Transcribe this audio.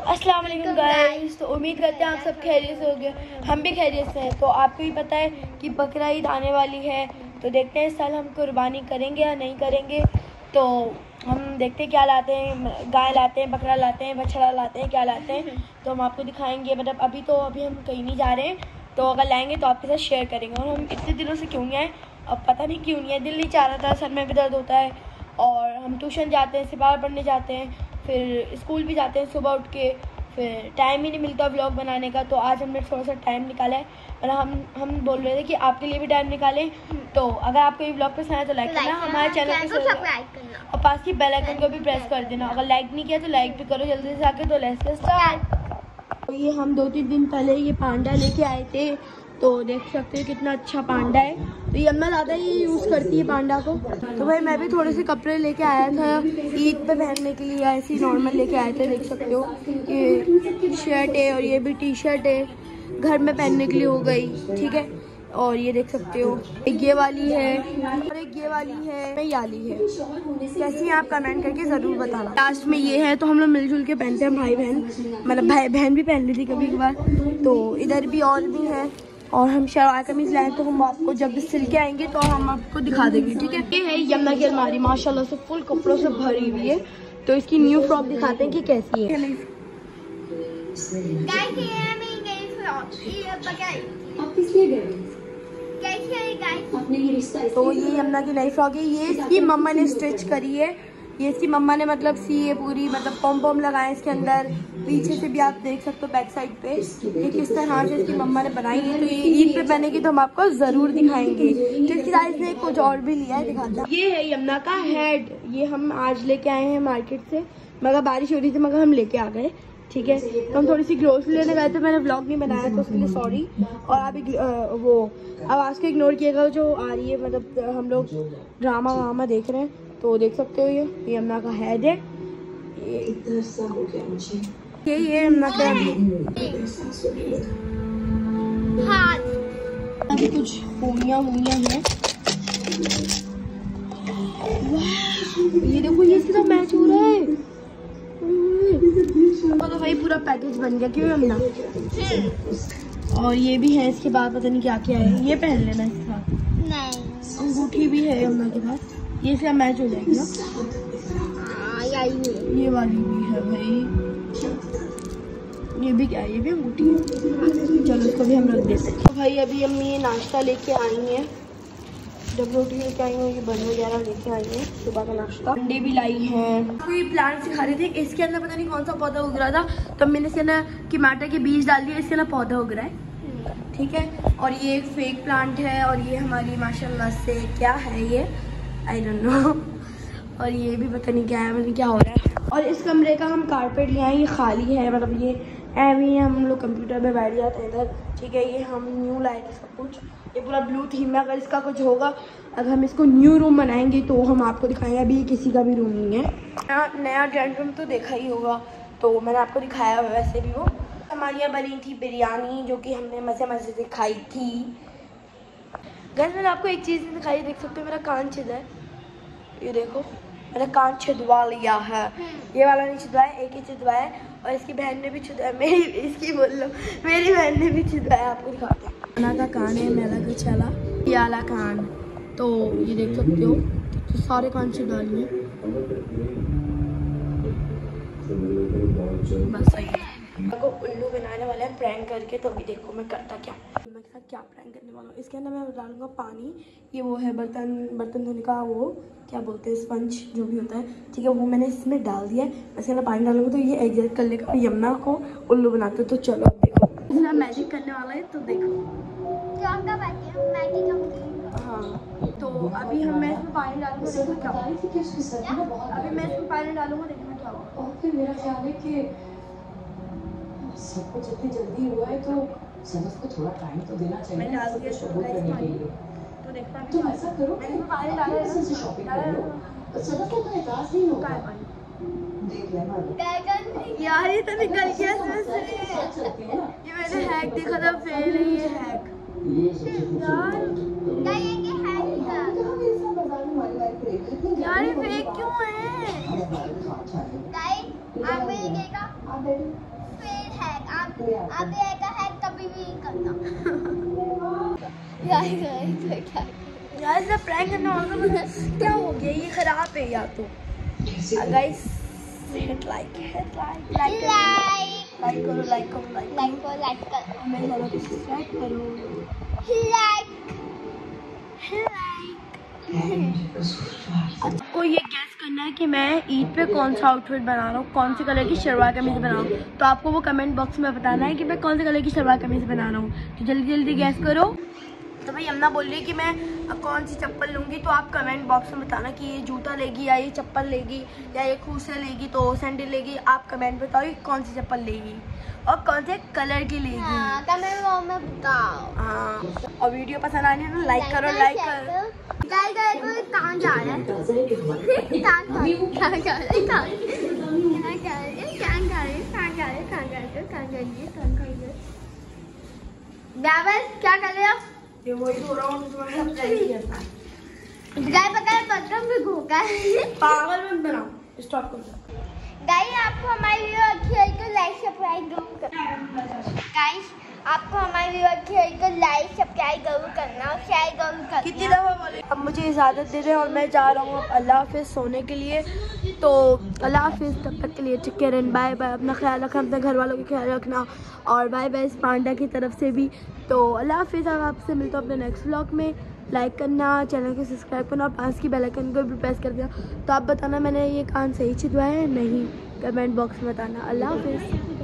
अस्सलाम वालेकुम गाइस तो उम्मीद करते हैं आप सब खैरियत से होंगे। हम भी खैरियत से हैं। तो आपको भी पता है कि बकरा ईद आने वाली है। तो देखते हैं इस साल हम कुर्बानी करेंगे या नहीं करेंगे। तो हम देखते हैं क्या लाते हैं। गाय लाते हैं बकरा लाते हैं बछड़ा लाते हैं क्या लाते हैं। तो हम आपको दिखाएँगे। मतलब अभी तो अभी हम कहीं नहीं जा रहे हैं। तो अगर लाएँगे तो आपके साथ शेयर करेंगे। और हम इतने दिनों से क्यों नहीं आए? अब पता नहीं क्यों नहीं है दिल नहीं चाह रहा था। सर में भी दर्द होता है। और हम ट्यूशन जाते हैं सिपार पढ़ने जाते हैं। फिर स्कूल भी जाते हैं सुबह उठ के फिर टाइम ही नहीं मिलता व्लॉग बनाने का तो आज हमने थोड़ा सा टाइम निकाला है। और हम हम बोल रहे थे कि आपके लिए भी टाइम निकालें। तो अगर आपको ये व्लॉग पसंद है तो लाइक करना हमारे चैनल को सब्सक्राइब करना। और पास की बेल आइकन को भी प्रेस कर देना। अगर लाइक नहीं किया तो लाइक भी करो जल्दी से आके तो स्टार्ट तो ये हम दो तीन दिन पहले ये पांडा लेके आए थे। तो देख सकते हो कितना अच्छा पांडा है। तो ये अम्मा ज़्यादा ये यूज़ करती है पांडा को। तो भाई मैं भी थोड़े से कपड़े लेके आया था ईद पे पहनने के लिए, ऐसे ही नॉर्मल लेके आए थे, देख सकते हो। ये शर्ट है और ये भी टी शर्ट है। घर में पहनने के लिए हो गई, ठीक है? और ये देख सकते हो, एक ये वाली है और एक ये वाली है ये वाली है। कैसी है आप कमेंट करके ज़रूर बताना। लास्ट में ये है तो हम लोग मिलजुल के पहनते हैं भाई बहन मतलब भाई बहन भी पहन ली थी कभी कभार तो इधर भी और भी है। और हम शरारा कमीज लाए तो हम आपको जब सिल के आएँगे तो हम आपको दिखा देंगे ठीक है? ये है यमुना की अलमारी माशाल्लाह से फुल कपड़ों से भरी हुई है। तो इसकी न्यू फ्रॉक दिखाते हैं कि कैसी है। तो ये यमुना की नई फ्रॉक है। ये इसकी मम्मा ने स्टिच करी है। ये इसकी मम्मा ने मतलब सी ये पूरी मतलब पॉम पॉम लगाए इसके अंदर। पीछे से भी आप देख सकते हो बैक साइड पे ये किस तरह से इसकी मम्मा ने बनाई है। तो ये ईद पे पहनेगी तो हम आपको ज़रूर दिखाएँगे। तो इसकी साइज़ ने कुछ और भी लिया है, दिखाता ये है यमुना का हेड ये हम आज लेके आए हैं मार्केट से। मगर बारिश हो रही थी, मगर हम लेके आ गए। ठीक है? तो हम थोड़ी सी ग्रोसरी लेने गए थे, मैंने व्लॉग नहीं बनाया तो उसके लिए सॉरी और अभी वो आवाज़ को इग्नोर किएगा जो आ रही है मतलब हम लोग ड्रामा वामा देख रहे हैं। तो देख सकते हो ये ये अम्मा का हेड है। ये सा हो गया मुझे। ये ये यमुना का हाथ। अभी कुछ पूनियाँ वूनियाँ हैं। ये देखो ये सीधा मैच हो रहा है। तो भाई पूरा पैकेज बन गया क्यों यमुना और ये भी है इसके बाद पता नहीं क्या क्या है। ये पहन लेना इसके। नहीं। अंगूठी भी है यमुना के पास। ये इसका मैच हो जाएगी ना? हाँ ये वाली भी है भाई। ये भी क्या ये भी अंगूठी है? चलो इसको भी हम रख देते हैं। तो भाई अभी अम्मी ये नाश्ता लेके आई हैं। जब रोटी लेके आई हैं ये बन वगैरह लेके आई हैं सुबह का नाश्ता। अंडे भी लाई हैं। कोई प्लांट सिखा रहे थे? इसके अंदर पता नहीं कौन सा पौधा उग रहा था। तो मैंने इसके अंदर टमाटर के बीज डाल दिए इसके अंदर पौधा उग रहा है। ठीक है? और ये एक फेक प्लांट है और ये हमारी माशाल्लाह से क्या है ये? आई डोंट नो और ये भी पता नहीं क्या है मतलब क्या हो रहा है। और इस कमरे का हम कारपेट ले आए, ये खाली है मतलब ये एवं हम लोग कंप्यूटर पे बैठ जाते हैं इधर। ठीक है, ये हम न्यू थे सब कुछ। ये पूरा ब्लू थीम है, अगर इसका कुछ होगा, अगर हम इसको न्यू रूम बनाएँगे तो हम आपको दिखाएँगे। अभी किसी का भी रूम नहीं है। नया नया ड्रेंट रूम तो देखा ही होगा तो मैंने आपको दिखाया वैसे भी वो। हमारे यहाँ बनी थी बिरयानी, जो कि हमने मज़े मज़े से खाई थी। गैस मैंने आपको एक चीज़ दिखाई देख सकते हो मेरा कान छिदा है। ये देखो मैंने कान छिदवा लिया है। ये वाला नहीं छिदवाया एक ही छिदवाया और इसकी बहन ने भी छिदवाया मेरी इसकी बोल लो मेरी बहन ने भी छिदवाया आपको दिखाते हैं का कान है मेला का चला ये वाला कान तो ये देख सकते हो तो सारे कान छिदवा लिए। बस सही है। को उल्लू बनाने वाले हैं प्रैंक करके तो अभी देखो मैं करता क्या। मैं साथ क्या प्रैंक करने वाला हूँ? इसके अंदर मैं डालूँगा पानी, ये वो है बर्तन बर्तन धोने का वो, क्या बोलते हैं स्पंज जो भी होता है। ठीक है, वो मैंने इसमें डाल दिया है। इसके अंदर पानी डालूँगा तो ये एग्जैक्ट कर लेगा। यमुना को उल्लू बनाते तो चलो देखो। इसमें मैजिक करने वाला है तो देखो। हाँ तो अभी हम मैं इसमें पानी डालूँगा, देखो क्या। अभी मैं इसमें पानी डालूँगा देखना क्या होगा। और मेरा ख्याल है कि सब कुछ इतनी जल्दी हुआ है तो सनफ को थोड़ा टाइम तो देना चाहिए मैंने सब कुछ तो शुरू guys करने के लिए तो तुम ऐसा करो है से शॉपिंग कर लो सनफ को तो एहसास नहीं होगा अभी। यार ये तो निकल गया इसमें से सच चलती है ना ये मैंने हैक देखा था फेल है ये हैक यार ये फेक क्यों है अच्छा है अमेरिका फिर आप अमेरिका है कभी भी करना यार यार क्या यार इसे प्रैंक करना होगा क्या हो गया? ये खराब है या तो। Guys hit like hit like like like like करो लाइक करो लाइक लाइक को लाइक कर मेरे चैनल को सब्सक्राइब करो। लाइक आपको ये गैस करना है कि मैं ईद पे कौन सा आउटफिट बना रहा हूँ, कौन से कलर की शलवार कमीज बना रहा हूँ। तो आपको वो कमेंट बॉक्स में बताना है कि मैं कौन से कलर की शलवार कमीज बना रहा हूँ। तो जल्दी जल्दी गैस करो। तो भाई यमुना बोल रही है कि मैं कौन सी चप्पल लूँगी तो आप कमेंट बॉक्स में बताना कि ये जूता लेगी या ये चप्पल लेगी या ये खूसे लेगी तो सैंडल लेगी आप कमेंट बताओ कि कौन सी चप्पल लेगी और कौन से कलर की लेगी हाँ कमेंट बॉक्स में बताओ हाँ और वीडियो पसंद आने ना लाइक करो लाइक करो कहाँ जा रहा है कहाँ जा रहा है कहाँ जा रहा है कहाँ कहाँ जा रहा है कहाँ जा रहा है कहाँ जा रहा है कहाँ जा रहा है कहाँ जा रही है कहाँ जा रही है गाइस क्या कर रहे हो ये वही हो रहा हूँ तुम्हारे साथ prank किया था। गाइस पता है बटन भी घोका है पागल मत बनाओ स्टॉप कर गाइस आपको हमारी वीडियो अच्छी लगी तो लाइक सब्सक्राइब ज़रूर करें गाइस आपको हमारी अच्छी लगी तो लाइक सब्सक्राइब ज़रूर करना और शेयर ज़रूर करना। कितनी दफ़ा बोले? अब मुझे इजाज़त दे रहे हैं और मैं जा रहा हूँ अल्लाह हाफिज़ सोने के लिए। तो अल्लाह हाफिज़, तब तक के लिए केयर एंड बाय बाय अपना ख्याल रखना, अपने घर वालों का ख्याल रखना और बाय बाय इस पांडा की तरफ़ से भी। तो अल्लाह हाफिज़, अब आपसे मिलता हूँ अपने नेक्स्ट व्लॉग में। लाइक करना चैनल को सब्सक्राइब करना और पास की बेल आइकन को भी प्रेस कर दिया तो आप बताना मैंने ये कान सही छिदवाया है नहीं? कमेंट बॉक्स में बताना। अल्लाह हाफिज़।